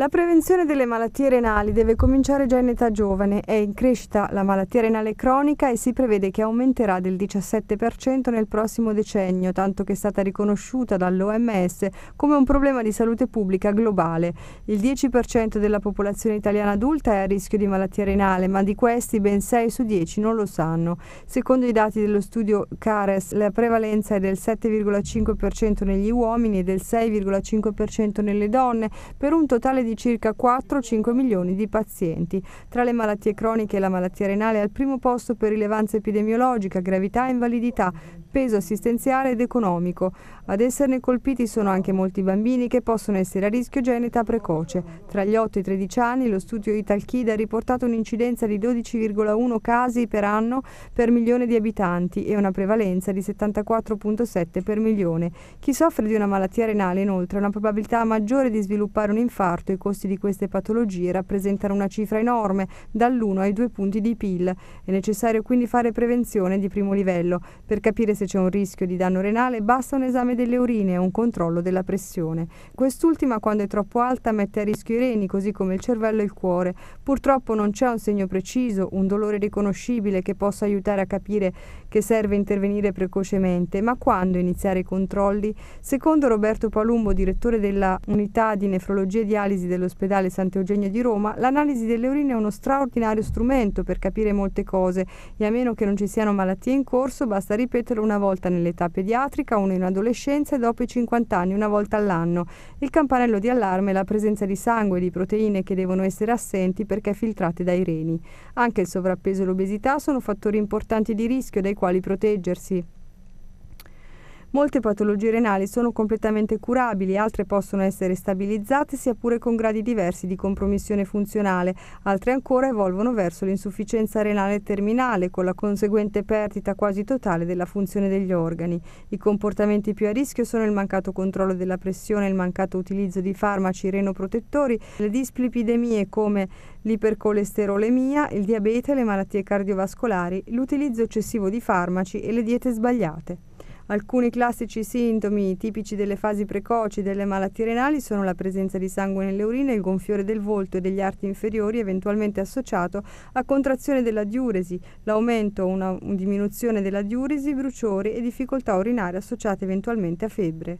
La prevenzione delle malattie renali deve cominciare già in età giovane. È in crescita la malattia renale cronica e si prevede che aumenterà del 17% nel prossimo decennio, tanto che è stata riconosciuta dall'OMS come un problema di salute pubblica globale. Il 10% della popolazione italiana adulta è a rischio di malattia renale, ma di questi ben 6 su 10 non lo sanno. Secondo i dati dello studio CARES, la prevalenza è del 7,5% negli uomini e del 6,5% nelle donne, per un totale di di circa 4-5 milioni di pazienti. Tra le malattie croniche la malattia renale è al primo posto per rilevanza epidemiologica, gravità e invalidità, peso assistenziale ed economico. Ad esserne colpiti sono anche molti bambini che possono essere a rischio già precoce. Tra gli 8 e i 13 anni lo studio Italkid ha riportato un'incidenza di 12,1 casi per anno per milione di abitanti e una prevalenza di 74,7 per milione. Chi soffre di una malattia renale inoltre ha una probabilità maggiore di sviluppare un infarto e costi di queste patologie rappresentano una cifra enorme, dall'1 ai 2 punti di PIL. È necessario quindi fare prevenzione di primo livello. Per capire se c'è un rischio di danno renale basta un esame delle urine e un controllo della pressione. Quest'ultima quando è troppo alta mette a rischio i reni così come il cervello e il cuore. Purtroppo non c'è un segno preciso, un dolore riconoscibile che possa aiutare a capire che serve intervenire precocemente, ma quando iniziare i controlli? Secondo Roberto Palumbo, direttore della unità di nefrologia e dialisi dell'ospedale Sant'Eugenio di Roma, l'analisi delle urine è uno straordinario strumento per capire molte cose e a meno che non ci siano malattie in corso basta ripeterlo una volta nell'età pediatrica, uno in adolescenza e dopo i 50 anni una volta all'anno. Il campanello di allarme è la presenza di sangue e di proteine che devono essere assenti perché filtrate dai reni. Anche il sovrappeso e l'obesità sono fattori importanti di rischio dai quali proteggersi. Molte patologie renali sono completamente curabili, altre possono essere stabilizzate sia pure con gradi diversi di compromissione funzionale, altre ancora evolvono verso l'insufficienza renale terminale con la conseguente perdita quasi totale della funzione degli organi. I comportamenti più a rischio sono il mancato controllo della pressione, il mancato utilizzo di farmaci renoprotettori, le displipidemie come l'ipercolesterolemia, il diabete, le malattie cardiovascolari, l'utilizzo eccessivo di farmaci e le diete sbagliate. Alcuni classici sintomi tipici delle fasi precoci delle malattie renali sono la presenza di sangue nelle urine, il gonfiore del volto e degli arti inferiori eventualmente associato a contrazione della diuresi, l'aumento o una diminuzione della diuresi, bruciori e difficoltà urinarie associate eventualmente a febbre.